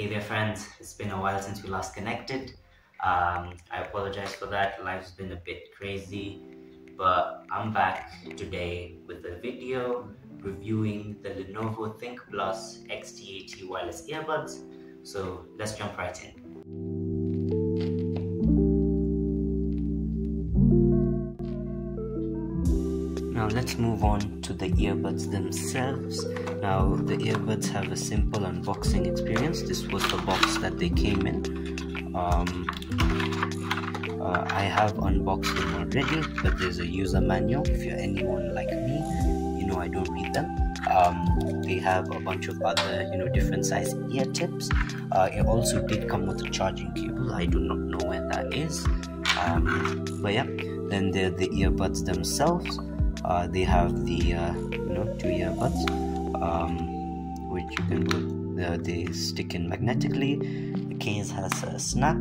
Hey there, friends. It's been a while since we last connected. Um, I apologize for that. Life's been a bit crazy, but I'm back today with a video reviewing the Lenovo ThinkPlus X-T80 wireless earbuds. So let's jump right in. Now let's move on to the earbuds themselves. Now the earbuds have a simple unboxing experience. This was the box that they came in. Um, uh, I have unboxed them already, but there's a user manual. If you're anyone like me, you know I don't read them. Um, they have a bunch of other, you know, different size ear tips. Uh, it also did come with a charging cable. I do not know where that is. Um, but yeah, then there are the earbuds themselves uh, they have the uh, you know two earbuds um, which you can put uh, they stick in magnetically. The case has a snap.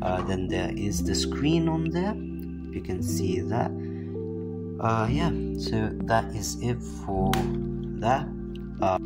Uh, then there is the screen on there. You can see that. Uh, yeah so that is it for that. Uh,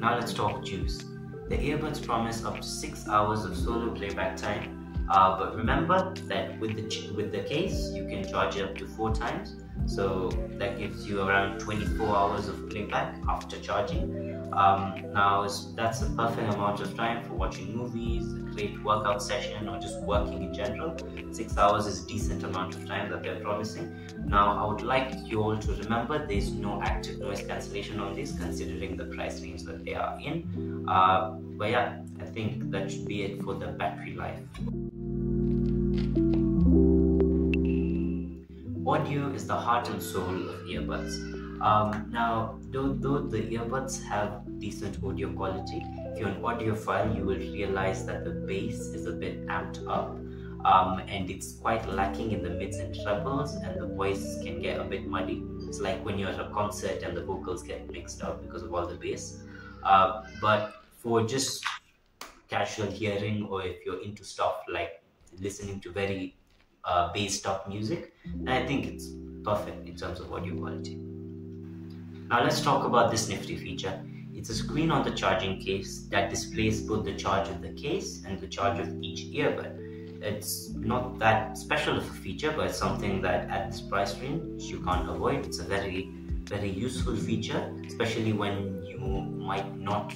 now let's talk juice. The earbuds promise up to 6 hours of solo playback time uh, but remember that with the with the case, you can charge it up to four times. So that gives you around 24 hours of playback after charging. Um, now that's a perfect amount of time for watching movies, a great workout session, or just working in general. Six hours is a decent amount of time that they're promising. Now I would like you all to remember there's no active noise cancellation on this, considering the price range that they are in. Uh, but yeah, I think that should be it for the battery life. Audio is the heart and soul of earbuds. Um, now, though, though the earbuds have decent audio quality, if you're an audiophile, you will realize that the bass is a bit amped up um, and it's quite lacking in the mids and trebles, and the voice can get a bit muddy. It's like when you're at a concert and the vocals get mixed up because of all the bass. Uh, but for just casual hearing, or if you're into stuff like listening to very uh, bass up music, and I think it's perfect in terms of audio quality. Now let's talk about this nifty feature. It's a screen on the charging case that displays both the charge of the case and the charge of each earbud. It's not that special of a feature, but it's something that at this price range you can't avoid. It's a very, very useful feature, especially when you might not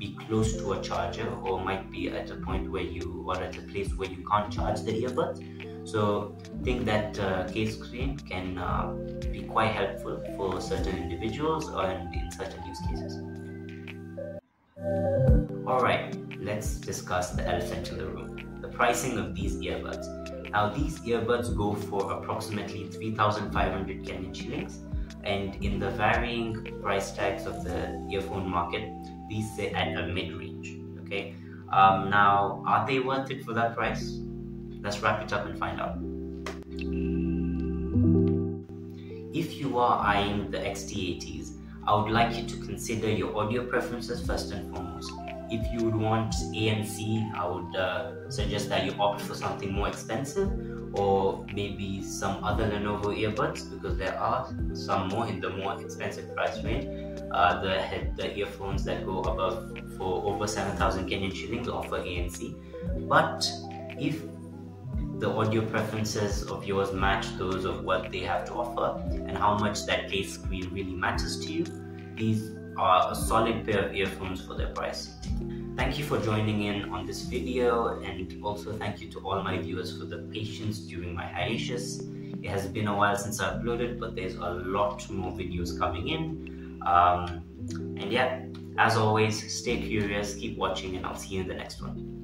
be close to a charger or might be at a point where you are at a place where you can't charge the earbuds so I think that uh, case screen can uh, be quite helpful for certain individuals and in certain use cases. Alright, let's discuss the elephant in the room, the pricing of these earbuds. Now these earbuds go for approximately 3,500 Kenyan shillings and in the varying price tags of the earphone market, these sit at a mid-range, okay? Um, now, are they worth it for that price? Let's wrap it up and find out. If you are eyeing the XT80s, I would like you to consider your audio preferences first and foremost. If you would want ANC, I would uh, suggest that you opt for something more expensive or maybe some other Lenovo earbuds because there are some more in the more expensive price range. Uh, the head, the earphones that go above for over 7,000 Kenyan shillings offer ANC. But if the audio preferences of yours match those of what they have to offer and how much that case screen really matters to you, these are a solid pair of earphones for their price. Thank you for joining in on this video and also thank you to all my viewers for the patience during my hiatus. It has been a while since I uploaded but there's a lot more videos coming in. Um, and yeah, as always, stay curious, keep watching and I'll see you in the next one.